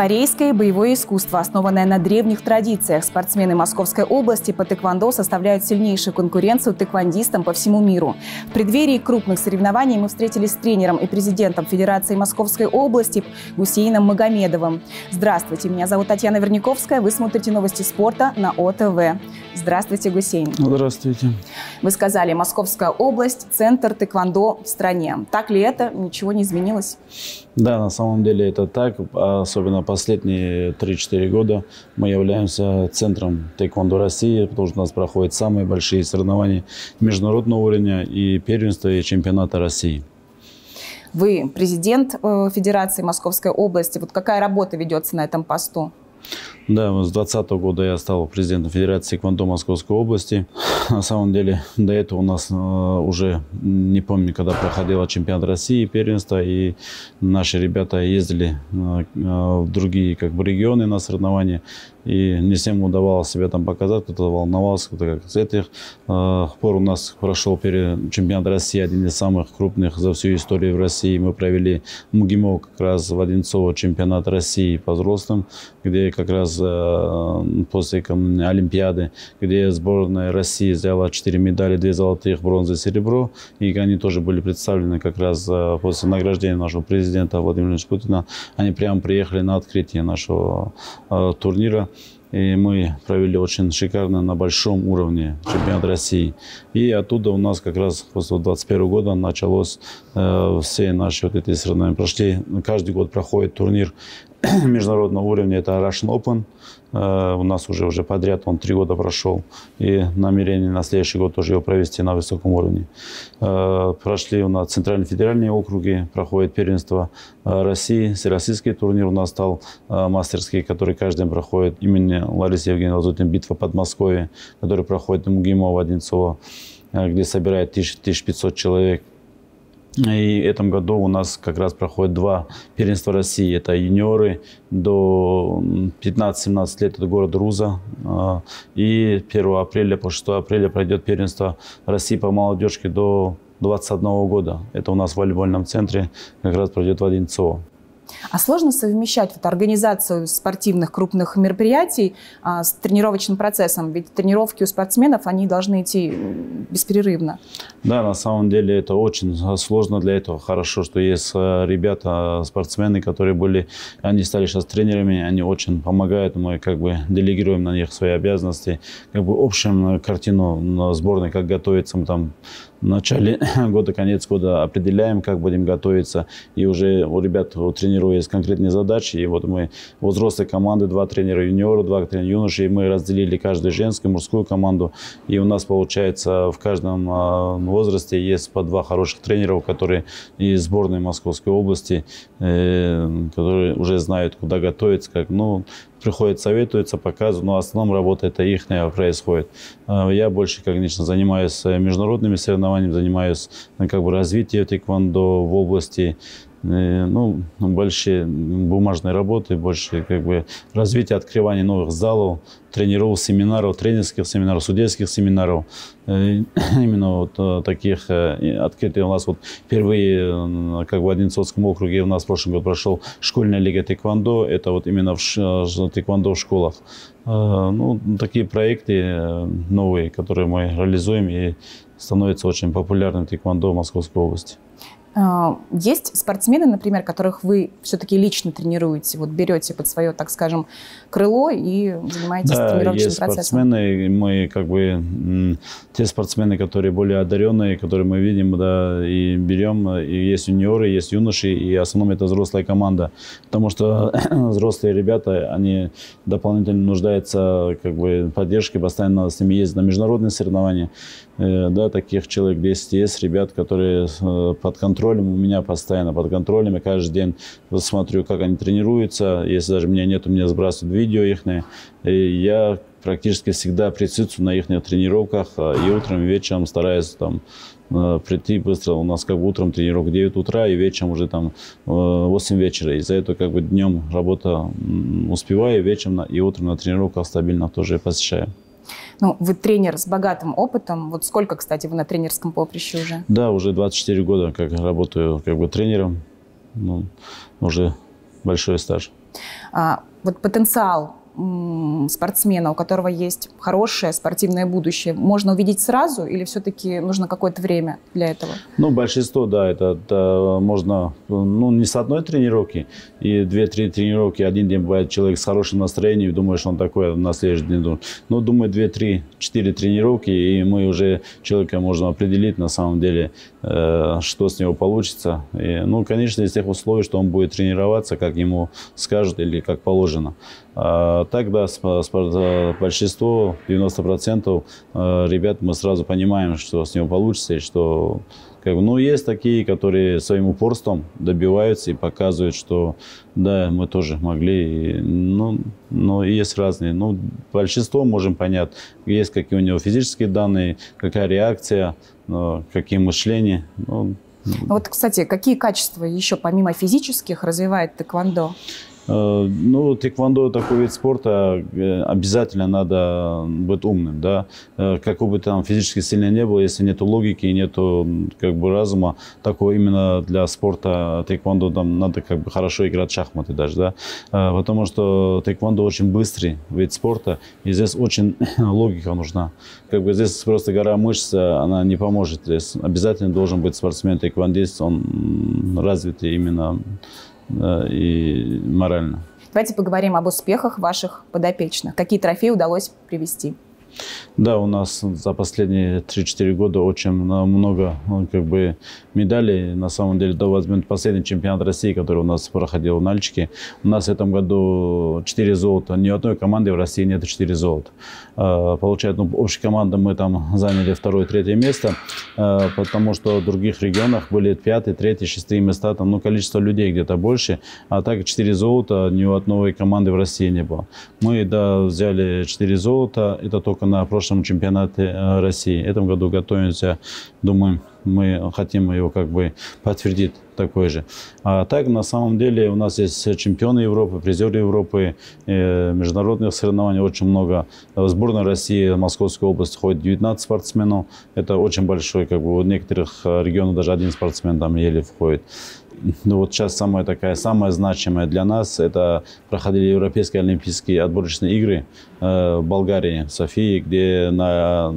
Корейское боевое искусство, основанное на древних традициях. Спортсмены Московской области по тэквондо составляют сильнейшую конкуренцию тэквондистам по всему миру. В преддверии крупных соревнований мы встретились с тренером и президентом Федерации Московской области Гусейном Магомедовым. Здравствуйте, меня зовут Татьяна Верняковская. Вы смотрите новости спорта на ОТВ. Здравствуйте, Гусейн. Здравствуйте. Вы сказали, Московская область – центр тэквондо в стране. Так ли это? Ничего не изменилось? Да, на самом деле это так. Особенно последние 3-4 года мы являемся центром тэквондо России, потому что у нас проходят самые большие соревнования международного уровня и первенства, и чемпионата России. Вы президент э, Федерации Московской области. Вот какая работа ведется на этом посту? Да, с 2020 года я стал президентом Федерации Квандо Московской области. На самом деле, до этого у нас э, уже, не помню, когда проходила чемпионат России, первенство, и наши ребята ездили э, э, в другие как бы, регионы на соревнования, и не всем удавалось себя там показать, кто-то волновался, кто-то как. С этих пор у нас прошел чемпионат России, один из самых крупных за всю историю в России. Мы провели МГИМО как раз в Одинцово чемпионат России по взрослым, где как раз э, после Олимпиады, где сборная России взяла 4 медали, 2 золотых, бронзы, серебро. И они тоже были представлены как раз э, после награждения нашего президента Владимира Путина. Они прямо приехали на открытие нашего э, турнира. И мы провели очень шикарно на большом уровне чемпионат России. И оттуда у нас как раз после 2021 года началось э, все наши вот эти соревнования. Прошли, каждый год проходит турнир международного уровня, это Russian Open. Э, у нас уже, уже подряд он три года прошел. И намерение на следующий год тоже его провести на высоком уровне. Э, прошли у нас центральные федеральные округи, проходит первенство э, России. Всероссийский турнир у нас стал мастерский, который каждый день проходит. Имени Ларисы Евгеньевны Лазутин «Битва под Москвой», который проходит в МГИМО в Одинцово, где собирает 1500 человек. И в этом году у нас как раз проходит два первенства России. Это юниоры до 15-17 лет, это город Руза. А, и 1 апреля по 6 апреля пройдет первенство России по молодежке до 21 года. Это у нас в волейбольном центре как раз пройдет в Одинцово. А сложно совмещать вот организацию спортивных крупных мероприятий а, с тренировочным процессом? Ведь тренировки у спортсменов, они должны идти беспрерывно. Да, на самом деле это очень сложно для этого. Хорошо, что есть э, ребята, спортсмены, которые были, они стали сейчас тренерами, они очень помогают, мы как бы делегируем на них свои обязанности. Как бы общую картину сборной, как готовиться, мы там в начале года, конец года определяем, как будем готовиться. И уже у ребят, у тренеров есть конкретные задачи. И вот мы у команды два тренера юниора, два тренера юноши. И мы разделили каждую женскую, мужскую команду. И у нас получается в каждом а, возрасте есть по два хороших тренеров, которые из сборной Московской области, э, которые уже знают, куда готовиться, как, ну, приходят, советуются, показывают, но в основном работа это их происходит. А, я больше, конечно, занимаюсь э, международными соревнованиями, занимаюсь э, как бы развитием тэквондо в области Э, ну, большие бумажные работы, больше как бы развитие, открывание новых залов, тренеров, семинаров, тренерских семинаров, судейских семинаров. Э, именно вот э, таких открытых у нас вот впервые, как в Одинцовском округе у нас в прошлом году прошел школьная лига тэквондо. Это вот именно в тэквондо в школах. Ну, такие проекты новые, которые мы реализуем и становятся очень популярным тэквондо в Московской области. А, есть спортсмены, например, которых вы все-таки лично тренируете, вот берете под свое, так скажем, крыло и занимаетесь да, тренировочным есть процессом? спортсмены, мы как бы те спортсмены, которые более одаренные, которые мы видим, да, и берем, и есть юниоры, есть юноши, и в основном это взрослая команда, потому что взрослые ребята, они дополнительно нуждаются как бы в поддержке, постоянно с ними ездить на международные соревнования, да, таких человек 10 есть, ребят, которые э, под контролем у меня постоянно под контролем. Я каждый день смотрю, как они тренируются. Если даже меня нет, у меня сбрасывают видео их. И я практически всегда присутствую на их тренировках. А, и утром, и вечером стараюсь там э, прийти быстро. У нас как бы утром тренировка 9 утра и вечером уже там 8 э, вечера. Из-за этого как бы днем работа успеваю, вечером и утром на тренировках стабильно тоже посещаю. Ну, вы тренер с богатым опытом. Вот сколько, кстати, вы на тренерском поприще уже? Да, уже 24 года как работаю как бы тренером. Ну, уже большой стаж. А, вот потенциал спортсмена, у которого есть хорошее спортивное будущее, можно увидеть сразу или все-таки нужно какое-то время для этого? Ну, большинство, да, это, это можно, ну, не с одной тренировки, и две-три тренировки, один день бывает человек с хорошим настроением, думаешь, он такой, на следующий день Ну, думаю, две-три-четыре тренировки, и мы уже человека можем определить на самом деле, э, что с него получится. И, ну, конечно, из тех условий, что он будет тренироваться, как ему скажут или как положено. А так, да, большинство, 90% э, ребят мы сразу понимаем, что с него получится, и что как бы, ну, есть такие, которые своим упорством добиваются и показывают, что да, мы тоже могли. И, ну, но есть разные. Ну, большинство можем понять. Есть какие у него физические данные, какая реакция, какие мышления. Ну, вот, кстати, какие качества еще помимо физических развивает тэквондо? Э, ну, тэквондо такой вид спорта, э, обязательно надо быть умным, да. Э, какой бы там физически сильный не был, если нету логики, нету как бы разума, такого именно для спорта тэквондо там надо как бы хорошо играть в шахматы даже, да. Потому что тэквондо очень быстрый вид спорта, и здесь очень логика нужна. Как бы здесь просто гора мышц, она не поможет. Здесь обязательно должен быть спортсмен тэквондист, он развитый именно и морально. Давайте поговорим об успехах ваших подопечных. Какие трофеи удалось привести? Да, у нас за последние 3-4 года очень много ну, как бы, медалей. На самом деле, до возьмем последний чемпионат России, который у нас проходил в Нальчике. У нас в этом году 4 золота. Ни одной команды в России нет 4 золота. А, получается, ну, общей команды мы там заняли второе, третье место, а, потому что в других регионах были пятые, третьи, шестые места. Там ну, количество людей где-то больше. А так 4 золота ни у одной команды в России не было. Мы да, взяли 4 золота. Это только на прошлом чемпионате э, России. В этом году готовимся, думаем, мы хотим его как бы подтвердить такой же. А так, на самом деле, у нас есть чемпионы Европы, призеры Европы, э, международных соревнований очень много. В сборной России, в Московской области ходит 19 спортсменов. Это очень большой, как бы, у некоторых регионов даже один спортсмен там еле входит. Ну вот сейчас самая такая, самая значимая для нас, это проходили Европейские Олимпийские отборочные игры э, Болгарии, Софии, где на,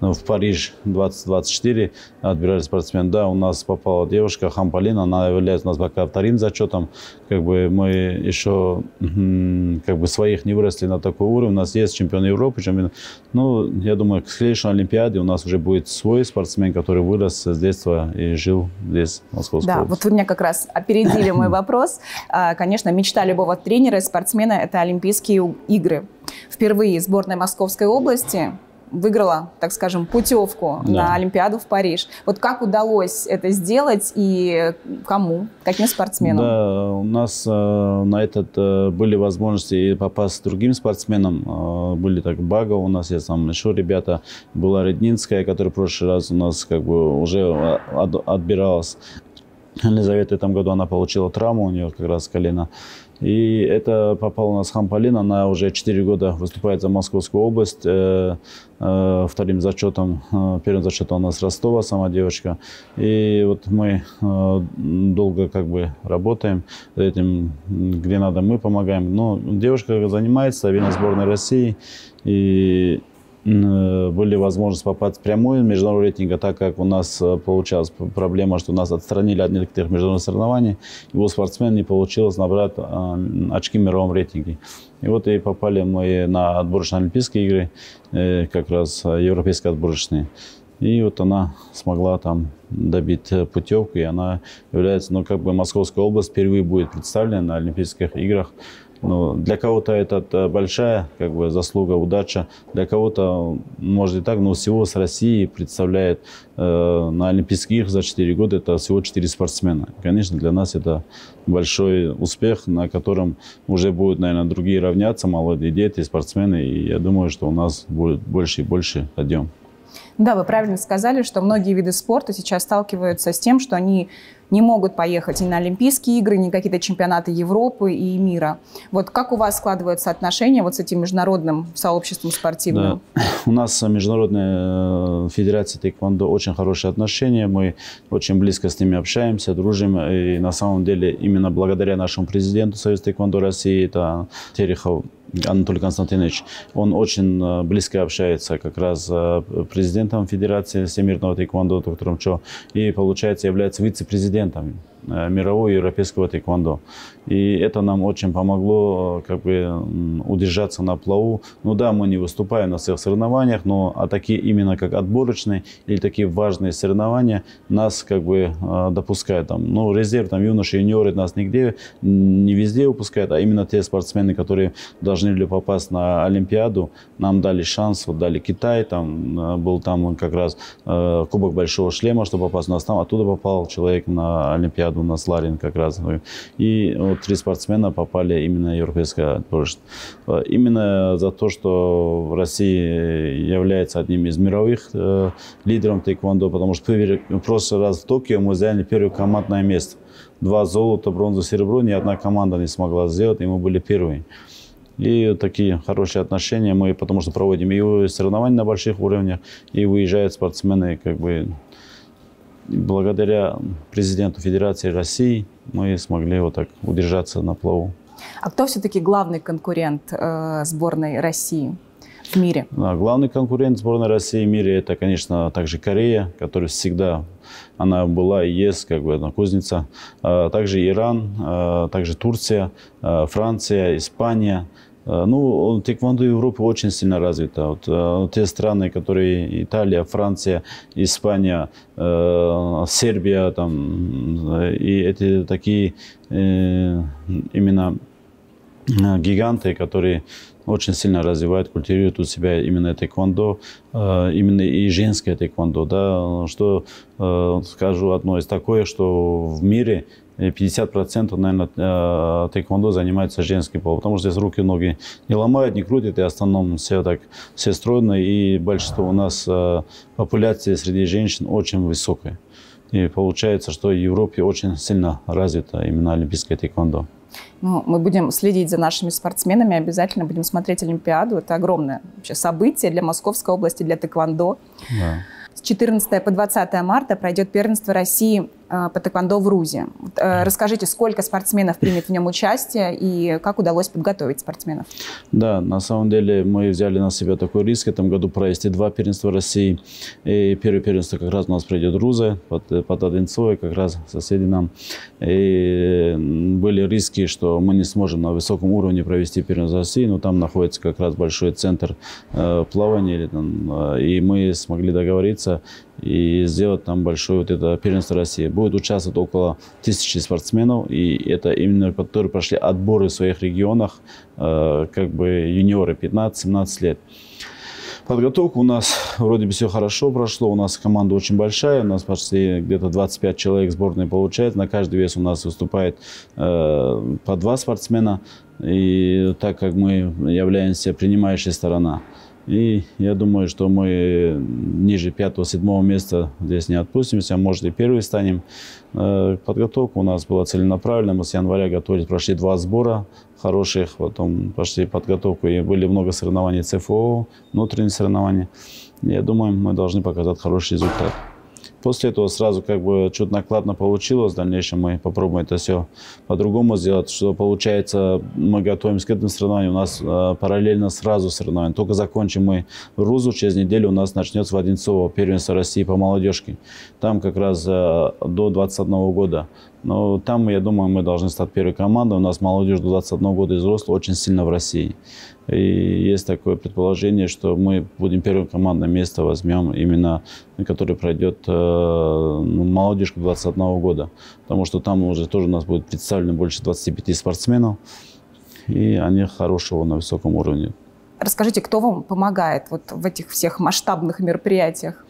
в Париж 2024 отбирали спортсмен. Да, у нас попала девушка Хамполина, она является у нас пока вторым зачетом. Как бы мы еще как бы своих не выросли на такой уровень. У нас есть чемпион Европы, чемпион. Ну, я думаю, к следующей Олимпиаде у нас уже будет свой спортсмен, который вырос с детства и жил здесь, в Московской Да, области. вот вы меня как раз опередили мой вопрос. А, конечно, мечта любого тренера и спортсмена – это Олимпийские игры. Впервые сборная Московской области выиграла, так скажем, путевку да. на Олимпиаду в Париж. Вот как удалось это сделать и кому, каким спортсменам? Да, у нас э, на этот э, были возможности попасть другим спортсменам. Э, были так Бага у нас есть там еще ребята. Была Реднинская, которая в прошлый раз у нас как бы уже от, отбиралась. Елизавета в этом году она получила травму, у нее как раз колено. И это попало у нас Хамполин, она уже 4 года выступает за Московскую область. Э, э, вторым зачетом, э, первым зачетом у нас Ростова, сама девочка. И вот мы долго как бы работаем этим, где надо, мы помогаем. Но девушка занимается, стабильно сборной России. И были возможности попасть в прямой международный рейтинг, а так как у нас э, получалась проблема, что нас отстранили от некоторых международных соревнований, его спортсмен не получилось набрать э, очки в мировом рейтинге. И вот и попали мы на отборочные Олимпийские игры, как раз европейские отборочные. И вот она смогла там добить путевку, и она является, ну, как бы Московская область впервые будет представлена на Олимпийских играх ну, для кого-то это э, большая как бы, заслуга, удача. Для кого-то, может и так, но всего с России представляет э, на Олимпийских за 4 года это всего 4 спортсмена. Конечно, для нас это большой успех, на котором уже будут, наверное, другие равняться, молодые дети, спортсмены. И я думаю, что у нас будет больше и больше подъем. Да, вы правильно сказали, что многие виды спорта сейчас сталкиваются с тем, что они не могут поехать ни на Олимпийские игры, ни какие-то чемпионаты Европы и мира. Вот как у вас складываются отношения вот с этим международным сообществом спортивным? Да. У нас с Международной э, Федерацией Тэквондо очень хорошие отношения. Мы очень близко с ними общаемся, дружим. И на самом деле именно благодаря нашему президенту Союза Тэквондо России, это Терехов Анатолий Константинович, он очень э, близко общается как раз с э, президентом Федерации Всемирного тэквондо, доктором Чо, и, получается, является вице-президентом Э, мирового и европейского тэквондо. И это нам очень помогло э, как бы удержаться на плаву. Ну да, мы не выступаем на всех соревнованиях, но а такие именно как отборочные или такие важные соревнования нас как бы э, допускают. Там, ну, резерв, там, юноши, юниоры нас нигде, не везде выпускают, а именно те спортсмены, которые должны были попасть на Олимпиаду, нам дали шанс, вот дали Китай, там был там как раз Кубок Большого Шлема, чтобы попасть, у нас там оттуда попал человек на Олимпиаду Олимпиаду на Сларин как раз. И вот три спортсмена попали именно в европейское. Именно за то, что Россия является одним из мировых э, лидеров тэквондо, потому что в прошлый раз в Токио мы заняли первое командное место. Два золота, бронза, серебро, ни одна команда не смогла сделать, и мы были первыми. И такие хорошие отношения мы, потому что проводим и соревнования на больших уровнях, и выезжают спортсмены как бы благодаря президенту Федерации России мы смогли вот так удержаться на плаву. А кто все-таки главный конкурент э, сборной России в мире? Да, главный конкурент сборной России в мире это, конечно, также Корея, которая всегда она была и есть как бы одна кузница. А также Иран, а также Турция, а Франция, Испания – ну, тэквондо Европы очень сильно развито. Вот, э, те страны, которые Италия, Франция, Испания, э, Сербия, там, и эти такие именно гиганты, которые очень сильно развивают, культивируют у себя именно тэквондо, именно и женское тэквондо. Да, что скажу одно из такое, что в мире 50% наверное, э, тэквондо занимается женский пол, потому что здесь руки, ноги не ломают, не крутят, и в основном все так, все стройно, и большинство у нас э, популяции среди женщин очень высокая. И получается, что в Европе очень сильно развито именно олимпийское тэквондо. Ну, мы будем следить за нашими спортсменами, обязательно будем смотреть Олимпиаду. Это огромное вообще событие для Московской области, для тэквондо. Да. С 14 по 20 марта пройдет первенство России по тэквондо в РУЗе. Э, расскажите, сколько спортсменов примет в нем участие и как удалось подготовить спортсменов? Да, на самом деле мы взяли на себя такой риск в этом году провести два первенства России. И первое первенство как раз у нас пройдет РУЗа под, под Одинцовой, как раз соседи нам. И были риски, что мы не сможем на высоком уровне провести первенство России, но там находится как раз большой центр э, плавания. Там, э, и мы смогли договориться и сделать там большое вот это первенство России. Будет участвовать около тысячи спортсменов, и это именно которые прошли отборы в своих регионах, э, как бы юниоры 15-17 лет. Подготовка у нас вроде бы все хорошо прошло. У нас команда очень большая. У нас почти где-то 25 человек сборной получает. На каждый вес у нас выступает э, по два спортсмена. И так как мы являемся принимающей сторона, и я думаю, что мы ниже пятого-седьмого места здесь не отпустимся, а может и первый станем. Э, подготовка у нас была целенаправленная. Мы с января готовились, прошли два сбора хороших, потом пошли подготовку. И были много соревнований ЦФО, внутренние соревнования. Я думаю, мы должны показать хороший результат. После этого сразу как бы чуть накладно получилось. В дальнейшем мы попробуем это все по-другому сделать. Что получается, мы готовимся к этому соревнованию. У нас э, параллельно сразу соревнования. Только закончим мы РУЗу, через неделю у нас начнется в Одинцово первенство России по молодежке. Там как раз э, до 21 года но там, я думаю, мы должны стать первой командой. У нас молодежь до 21 года и взрослых очень сильно в России. И есть такое предположение, что мы будем первым командное место возьмем именно, который пройдет э, ну, молодежку 21 года. Потому что там уже тоже у нас будет представлено больше 25 спортсменов. И они хорошего на высоком уровне. Расскажите, кто вам помогает вот в этих всех масштабных мероприятиях?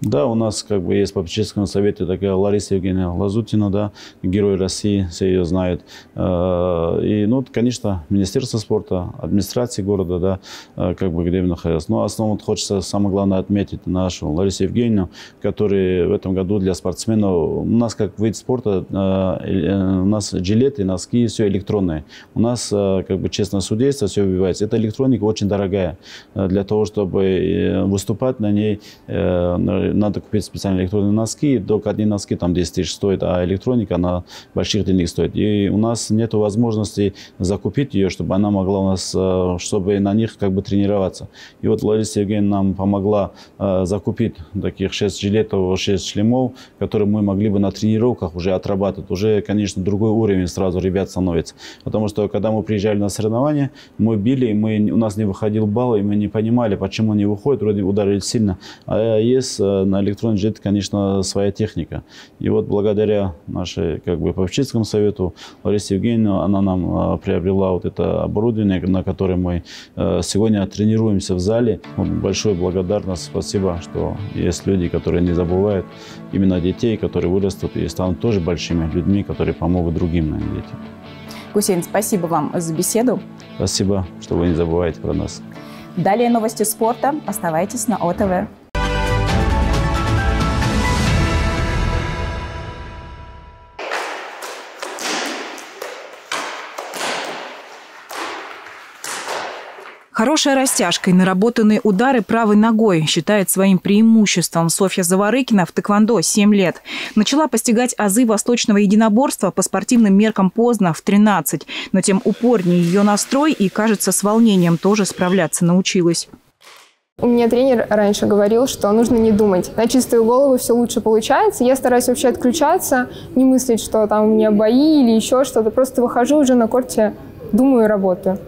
Да, у нас как бы есть по попечительском совете такая Лариса Евгения Лазутина, да, герой России, все ее знают. Э, и, ну, конечно, Министерство спорта, администрации города, да, э, как бы где находилась. Но основном хочется самое главное отметить нашу Ларису Евгению, которая в этом году для спортсменов, у нас как вид спорта, э, у нас жилеты, носки, все электронное. У нас как бы честное судейство, все выбивается. Эта электроника очень дорогая. Для того, чтобы выступать на ней, надо купить специальные электронные носки. Только одни носки там 10 тысяч стоят, а электроника на больших денег стоит. И у нас нет возможности закупить ее, чтобы она могла у нас, э, чтобы на них как бы тренироваться. И вот Лариса Евгеньевна нам помогла э, закупить таких 6 жилетов, 6 шлемов, которые мы могли бы на тренировках уже отрабатывать. Уже, конечно, другой уровень сразу ребят становится. Потому что, когда мы приезжали на соревнования, мы били, мы, у нас не выходил балл, и мы не понимали, почему они выходят, вроде ударили сильно. А есть э, на электронный джет, конечно, своя техника. И вот благодаря нашей как бы попечительскому совету Ларисе Евгеньевне, она нам а, приобрела вот это оборудование, на котором мы а, сегодня тренируемся в зале. Большое благодарность, спасибо, что есть люди, которые не забывают именно детей, которые вырастут и станут тоже большими людьми, которые помогут другим наверное, детям. Гусейн, спасибо вам за беседу. Спасибо, что вы не забываете про нас. Далее новости спорта. Оставайтесь на ОТВ. Хорошая растяжка и наработанные удары правой ногой считает своим преимуществом Софья Заворыкина в тэквондо 7 лет. Начала постигать азы восточного единоборства по спортивным меркам поздно, в 13. Но тем упорнее ее настрой и, кажется, с волнением тоже справляться научилась. У меня тренер раньше говорил, что нужно не думать. На чистую голову все лучше получается. Я стараюсь вообще отключаться, не мыслить, что там у меня бои или еще что-то. Просто выхожу уже на корте, думаю и работаю.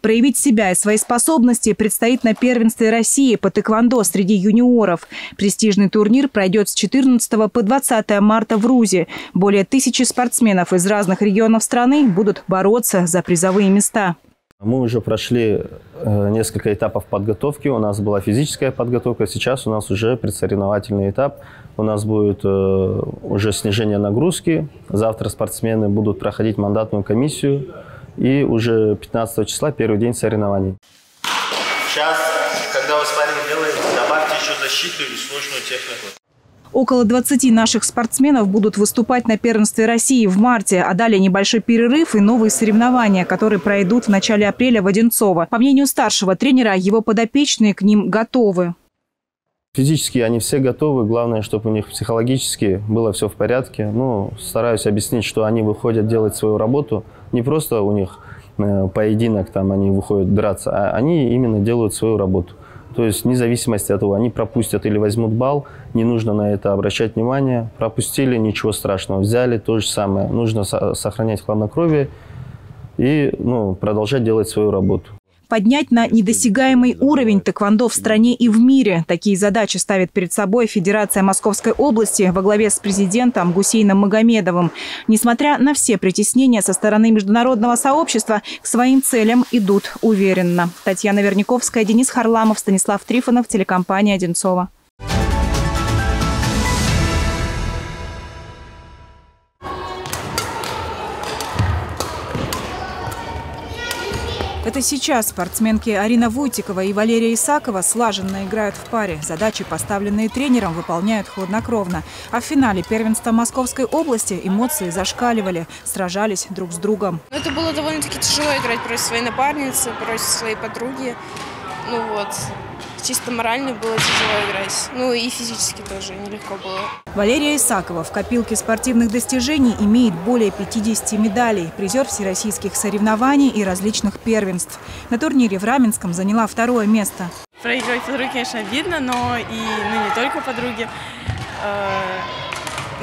Проявить себя и свои способности предстоит на первенстве России по тэквондо среди юниоров. Престижный турнир пройдет с 14 по 20 марта в Рузе. Более тысячи спортсменов из разных регионов страны будут бороться за призовые места. Мы уже прошли э, несколько этапов подготовки. У нас была физическая подготовка, сейчас у нас уже предсоревновательный этап. У нас будет э, уже снижение нагрузки. Завтра спортсмены будут проходить мандатную комиссию и уже 15 числа первый день соревнований. Сейчас, когда вы спарринг делаете, добавьте еще защиту и сложную технику. Около 20 наших спортсменов будут выступать на первенстве России в марте, а далее небольшой перерыв и новые соревнования, которые пройдут в начале апреля в Одинцово. По мнению старшего тренера, его подопечные к ним готовы. Физически они все готовы, главное, чтобы у них психологически было все в порядке. Ну, стараюсь объяснить, что они выходят делать свою работу – не просто у них э, поединок, там они выходят драться, а они именно делают свою работу. То есть вне зависимости от того, они пропустят или возьмут бал, не нужно на это обращать внимание. Пропустили, ничего страшного. Взяли, то же самое. Нужно сохранять хладнокровие и ну, продолжать делать свою работу поднять на недосягаемый уровень тэквондо в стране и в мире. Такие задачи ставит перед собой Федерация Московской области во главе с президентом Гусейном Магомедовым. Несмотря на все притеснения со стороны международного сообщества, к своим целям идут уверенно. Татьяна Верняковская, Денис Харламов, Станислав Трифонов, телекомпания «Одинцова». Это сейчас спортсменки Арина Вуйтикова и Валерия Исакова слаженно играют в паре. Задачи, поставленные тренером, выполняют хладнокровно. А в финале первенства Московской области эмоции зашкаливали, сражались друг с другом. Это было довольно-таки тяжело играть против своей напарницы, против своей подруги. Ну вот, чисто морально было тяжело играть. Ну и физически тоже нелегко было. Валерия Исакова в копилке спортивных достижений имеет более 50 медалей. Призер всероссийских соревнований и различных первенств. На турнире в Раменском заняла второе место. Проигрывать подруге, конечно, видно, но и ну, не только подруги. Э,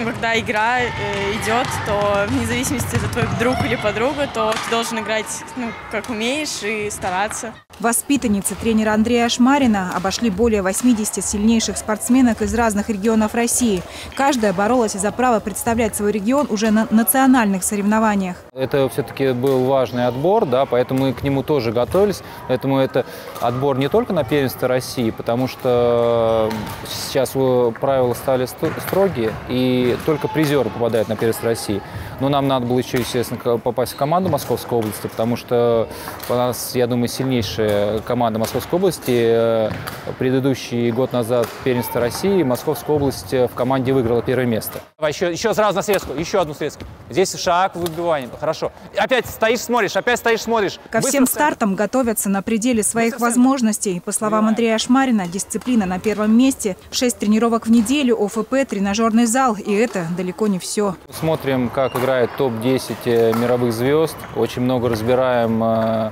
когда игра э, идет, то вне зависимости, это твой друг или подруга, то ты должен играть, ну, как умеешь и стараться. Воспитанницы тренера Андрея Шмарина обошли более 80 сильнейших спортсменок из разных регионов России. Каждая боролась за право представлять свой регион уже на национальных соревнованиях. Это все-таки был важный отбор, да, поэтому мы к нему тоже готовились. Поэтому это отбор не только на первенство России, потому что сейчас правила стали строгие, и только призеры попадают на первенство России. Но нам надо было еще, естественно, попасть в команду Московской области, потому что у нас, я думаю, сильнейшая команда Московской области. Предыдущий год назад первенство России Московская область в команде выиграла первое место. Давай еще, еще сразу на срезку, еще одну срезку. Здесь шаг в выбивании. Хорошо. Опять стоишь, смотришь, опять стоишь, смотришь. Ко Быстро всем стартам готовятся на пределе своих Быстро возможностей. По словам Андрея Шмарина, дисциплина на первом месте. Шесть тренировок в неделю, ОФП, тренажерный зал. И это далеко не все. Смотрим, как играют играет топ-10 э, мировых звезд. Очень много разбираем э,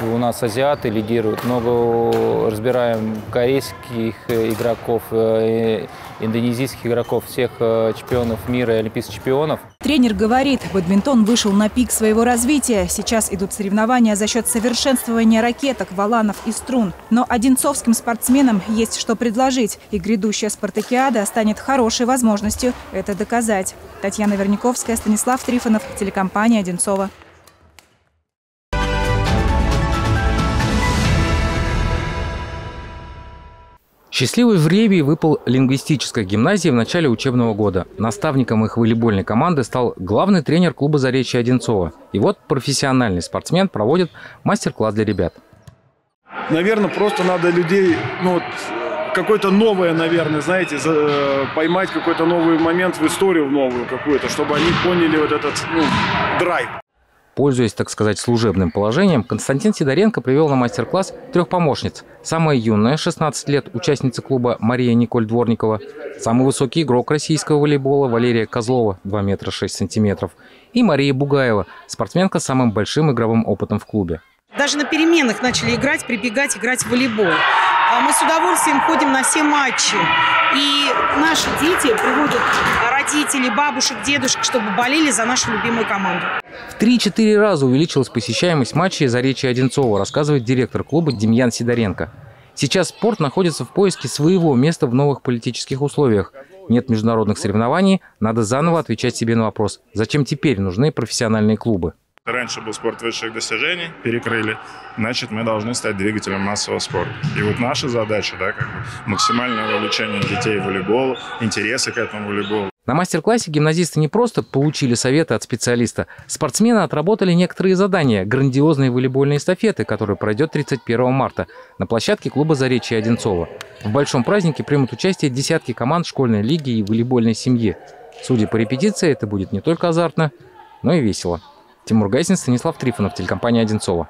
у нас азиаты лидируют, много разбираем корейских э, игроков, индонезийских игроков, всех чемпионов мира и олимпийских чемпионов. Тренер говорит, бадминтон вышел на пик своего развития. Сейчас идут соревнования за счет совершенствования ракеток, валанов и струн. Но одинцовским спортсменам есть что предложить. И грядущая спартакиада станет хорошей возможностью это доказать. Татьяна Верниковская, Станислав Трифонов, телекомпания «Одинцова». Счастливый жребий выпал лингвистической гимназии в начале учебного года. Наставником их волейбольной команды стал главный тренер клуба «Заречье Одинцова». И вот профессиональный спортсмен проводит мастер-класс для ребят. Наверное, просто надо людей, ну, какое-то новое, наверное, знаете, э, поймать какой-то новый момент в историю в новую какую-то, чтобы они поняли вот этот ну, драйв. Пользуясь, так сказать, служебным положением, Константин Сидоренко привел на мастер-класс трех помощниц. Самая юная, 16 лет, участница клуба Мария Николь Дворникова. Самый высокий игрок российского волейбола Валерия Козлова, 2 метра 6 сантиметров. И Мария Бугаева, спортсменка с самым большим игровым опытом в клубе. Даже на переменах начали играть, прибегать, играть в волейбол. А мы с удовольствием ходим на все матчи. И наши дети приводят родителей, бабушек, дедушек, чтобы болели за нашу любимую команду. В 3-4 раза увеличилась посещаемость матчей за речи Одинцова, рассказывает директор клуба Демьян Сидоренко. Сейчас спорт находится в поиске своего места в новых политических условиях. Нет международных соревнований, надо заново отвечать себе на вопрос, зачем теперь нужны профессиональные клубы. Раньше был спорт высших достижений, перекрыли, значит, мы должны стать двигателем массового спорта. И вот наша задача, да, как бы максимальное вовлечение детей в волейбол, интересы к этому волейболу. На мастер-классе гимназисты не просто получили советы от специалиста. Спортсмены отработали некоторые задания, грандиозные волейбольные эстафеты, которые пройдет 31 марта на площадке клуба «Заречье Одинцова». В большом празднике примут участие десятки команд школьной лиги и волейбольной семьи. Судя по репетиции, это будет не только азартно, но и весело. Тимур Гайсин, Станислав Трифонов, телекомпания «Одинцова».